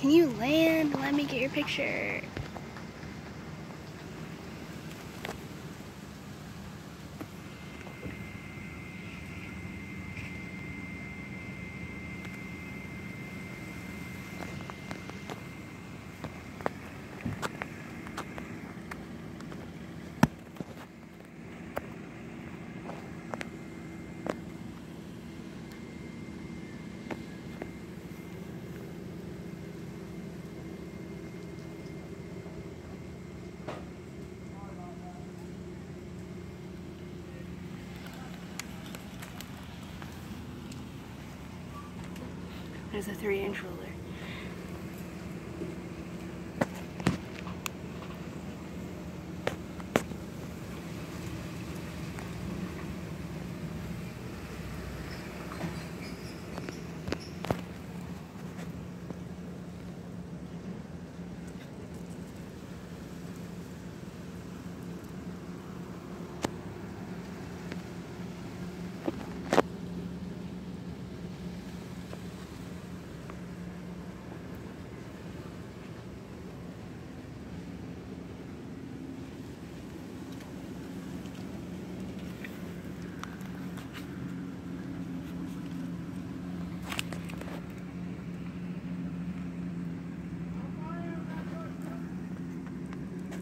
Can you land? Let me get your picture. There's a three inch ruler.